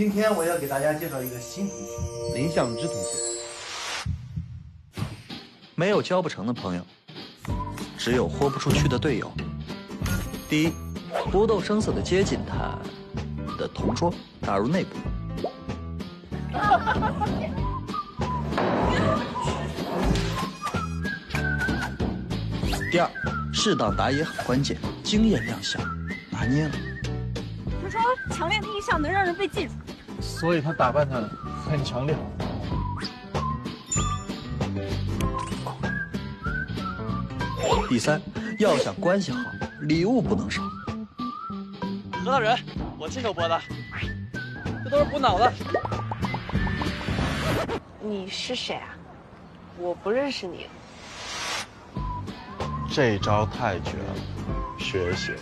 今天我要给大家介绍一个新同学，林向之同学。没有交不成的朋友，只有豁不出去的队友。第一，不动声色的接近他的同桌，打入内部。第二，适当打野很关键，经验亮相，拿捏了。他说强烈的印象能让人被记住，所以他打扮的很强烈。第三，要想关系好，礼物不能少。核桃仁，我亲手剥的，这都是补脑的。你是谁啊？我不认识你。这招太绝了，学学。